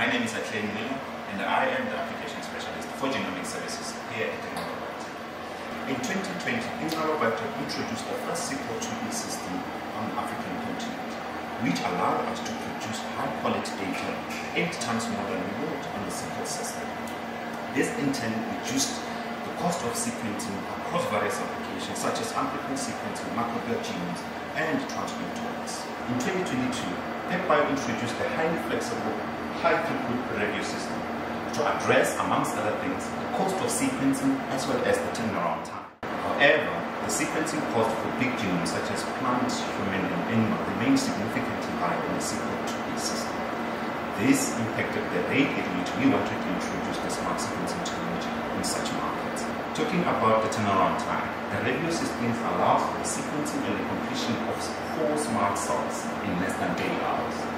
My name is Atley Miller, and I am the application specialist for genomic services here at Inqaba Biotec. In 2020, Inqaba Biotec introduced the first Sequel IIe system on the African continent, which allowed us to produce high-quality data eight times more than we would on the Sequel system. This in turn reduced the cost of sequencing across various applications such as amplicon sequencing, microbial genes, and transcriptomics. In 2022, PacBio introduced a highly flexible high throughput Revio system to address, amongst other things, the cost of sequencing as well as the turnaround time. However, the sequencing cost for big genomes such as plants, human, and animal remains significantly higher in the Sequel IIe system. This impacted the rate at which we wanted to introduce the SMRT sequencing technology in such markets. Talking about the turnaround time, the Revio systems allows for the sequencing and the completion of four SMRT cells in less than 30 hours.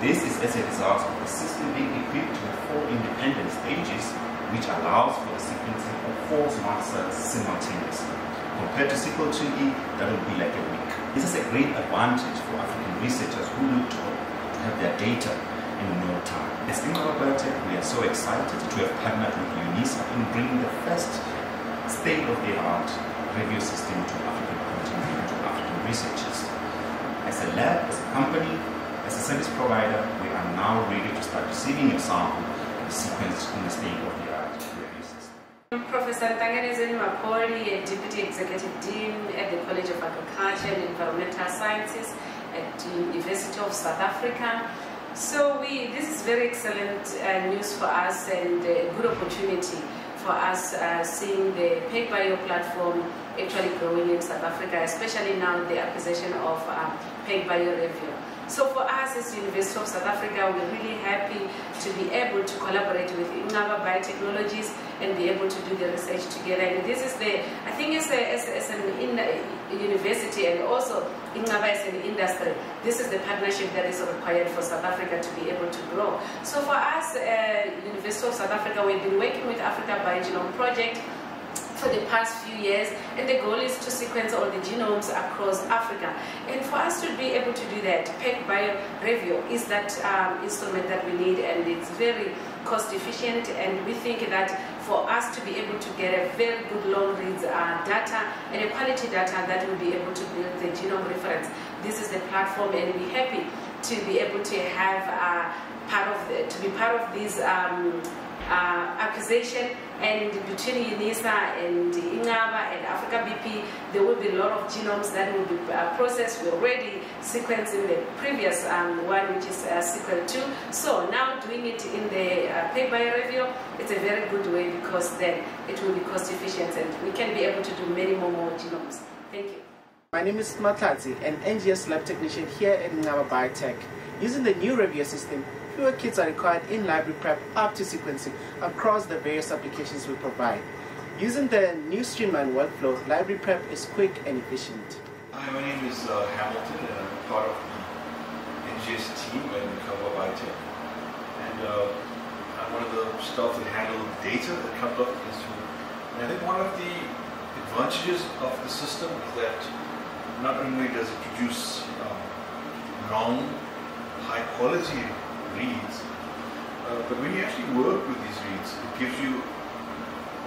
This is as a result of the system being equipped with four independent stages, which allows for the sequencing of four SMRT cells simultaneously. Compared to Sequel IIe, that would be like a week. This is a great advantage for African researchers who look to, have their data in no time. As Inqaba Biotec, we are so excited to have partnered with UNISA in bringing the first state-of-the-art Revio system to African to African researchers. As a lab, as a company, service provider, we are now ready to start receiving your sample sequenced in the state-of-the-art Revio system. Professor Tanganezeni Mapoli, a Deputy Executive Dean at the College of Agriculture and Environmental Sciences at the University of South Africa. So we, this is very excellent uh, news for us and a good opportunity for us uh, seeing the PacBio platform actually growing in South Africa, especially now the acquisition of uh, PacBio Revio. So for us as University of South Africa, we're really happy to be able to collaborate with Inqaba Biotechnologies and be able to do the research together. And this is the, I think as, a, as, as an in, university and also Inqaba as an industry, this is the partnership that is required for South Africa to be able to grow. So for us, uh, University of South Africa, we've been working with Africa Biogenome Project for the past few years and the goal is to sequence all the genomes across Africa. And for us to be able to do that PacBio Revio is that um, instrument that we need and it's very cost efficient and we think that for us to be able to get a very good long reads uh, data and a quality data that will be able to build the genome reference this is the platform and we're happy to be able to have uh, part of the, to be part of this um, uh, acquisition and between UNISA and Inqaba and Africa BP, there will be a lot of genomes that will be uh, processed. We already already sequencing the previous um, one, which is uh, sequel 2. So now doing it in the uh, PacBio Revio, it's a very good way because then it will be cost efficient and we can be able to do many more, more genomes. Thank you. My name is Matladzi, an NGS lab technician here at Inqaba Biotec. Using the new Revio system, fewer kits are required in library prep up to sequencing across the various applications we provide. Using the new streamlined workflow, library prep is quick and efficient. Hi, my name is uh, Hamilton and I'm part of the NGS team at Inqaba Biotec. And uh, I'm one of the staff that handle data that comes off the instrument. And I think one of the advantages of the system is that not only does it produce um, high quality reads, uh, but when you actually work with these reads, it gives you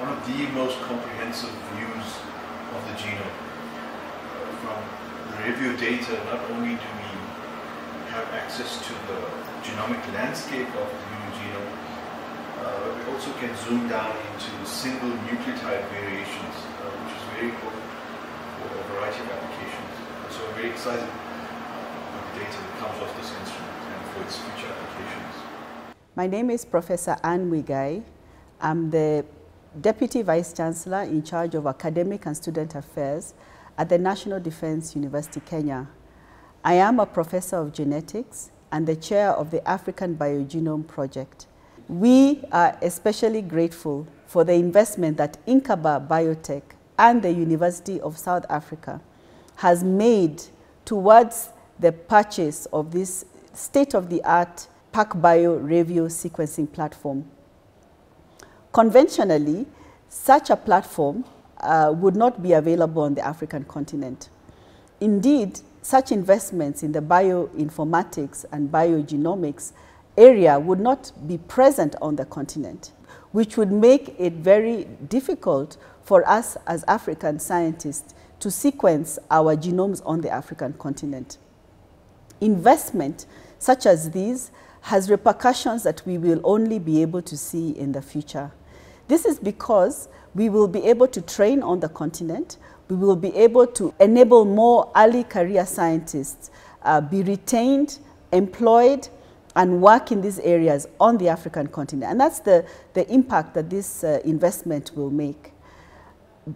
one of the most comprehensive views of the genome. Uh, from the Revio data, not only do we have access to the genomic landscape of the human genome, uh, we also can zoom down into single nucleotide variations, uh, which is very important for a variety of applications. So I'm very excited data that comes off this instrument and for its future applications. My name is Professor Anne Muigai. I'm the Deputy Vice Chancellor in charge of Academic and Student Affairs at the National Defense University, Kenya. I am a professor of genetics and the chair of the African Biogenome Project. We are especially grateful for the investment that Inqaba Biotec and the University of South Africa has made towards the purchase of this state-of-the-art PacBio Revio sequencing platform. Conventionally, such a platform uh, would not be available on the African continent. Indeed, such investments in the bioinformatics and biogenomics area would not be present on the continent, which would make it very difficult for us as African scientists to sequence our genomes on the African continent. Investment such as these has repercussions that we will only be able to see in the future. This is because we will be able to train on the continent, we will be able to enable more early career scientists uh, be retained, employed, and work in these areas on the African continent. And that's the, the impact that this uh, investment will make.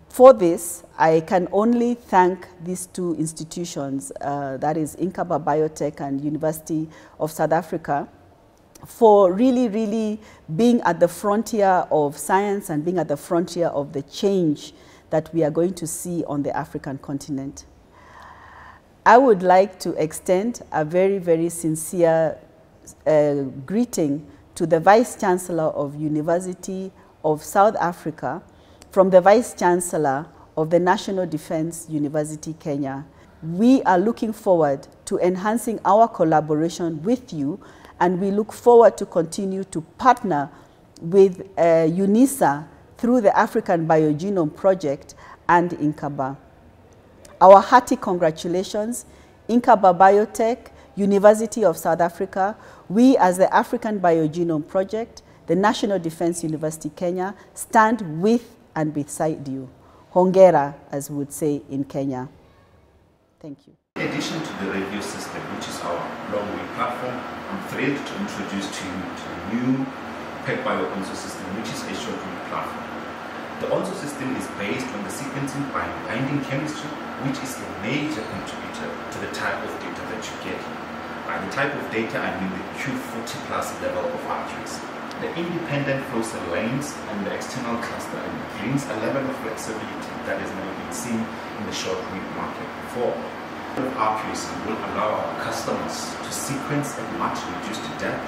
For this, I can only thank these two institutions, uh, that is Inqaba Biotec and University of South Africa, for really, really being at the frontier of science and being at the frontier of the change that we are going to see on the African continent. I would like to extend a very, very sincere uh, greeting to the Vice Chancellor of University of South Africa from the Vice Chancellor of the National Defense University Kenya. We are looking forward to enhancing our collaboration with you and we look forward to continue to partner with uh, UNISA through the African Biogenome Project and Inqaba. Our hearty congratulations, Inqaba Biotec, University of South Africa, we as the African Biogenome Project, the National Defense University Kenya, stand with and beside you. Hongera, as we would say in Kenya. Thank you. In addition to the Revio system, which is our long-way platform, I'm thrilled to introduce to you to the new PacBio ONSO system, which is a short-read platform. The ONSO system is based on the sequencing by binding chemistry, which is a major contributor to the type of data that you get. By the type of data, I mean the Q40 plus level of accuracy. The independent cell lanes and the external cluster brings a level of flexibility that has never been seen in the short read market before. Accuracy will allow our customers to sequence at much reduced depth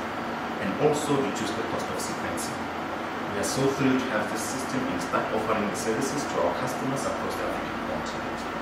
and also reduce the cost of sequencing. We are so thrilled to have this system and start offering the services to our customers across the African continent.